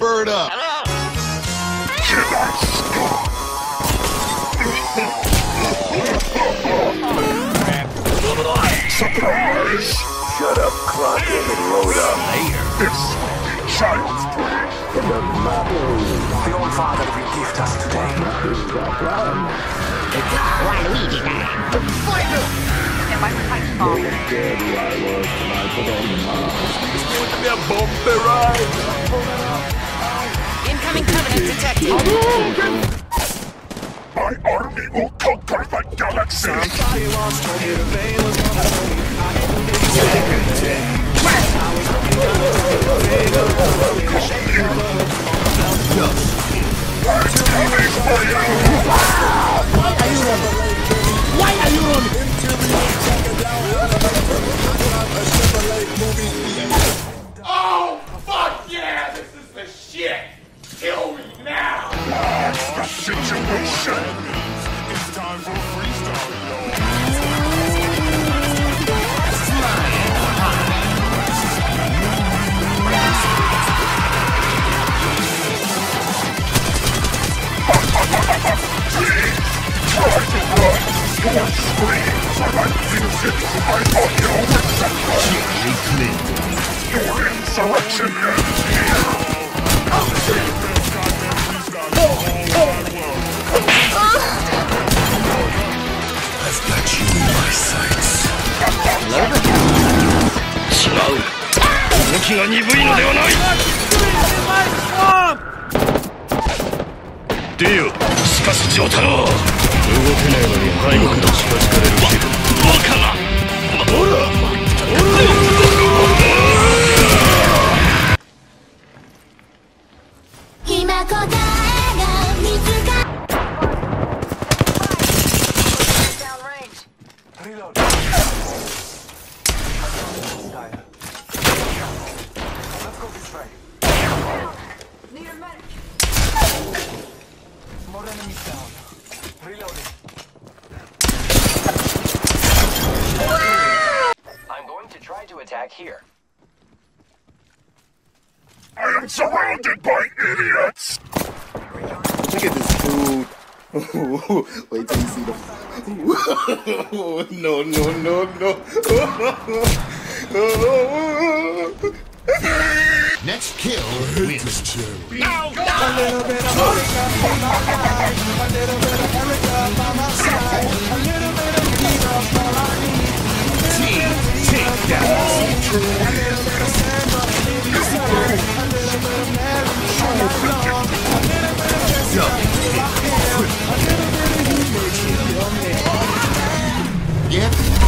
furred up. Surprise! Shut up, clock in and load up. It's child's play. The All Father will gift us today. Waluigi time. Incoming Covenant detected. My army will conquer my galaxy. I will be taken. Why are you on the galaxy. Oh, 動きが鈍いのではない。ディオしかし丈太郎。動けねえのに背後から近づかれる気分。バカな。ほら今答え try to attack here. I am surrounded by idiots. Look at this dude. Wait till you see the. no, no, no, no. Next kill wins. Get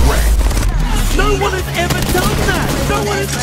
wrecked. No one has ever done that! No one has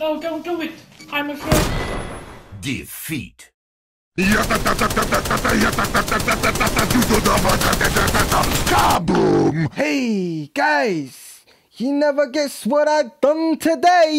No, don't do it. I'm afraid. Defeat. Kaboom! Hey, guys. You never guess what I done today.